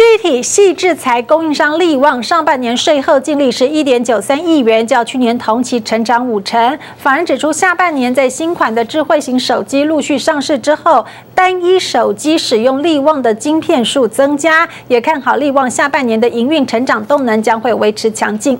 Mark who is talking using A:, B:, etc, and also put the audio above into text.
A: 具体细制裁供应商力旺，上半年税后净利是一点九三亿元，较去年同期成长五成。法人指出，下半年在新款的智慧型手机陆续上市之后，单一手机使用力旺的晶片数增加，也看好力旺下半年的营运成长动能将会维持强劲。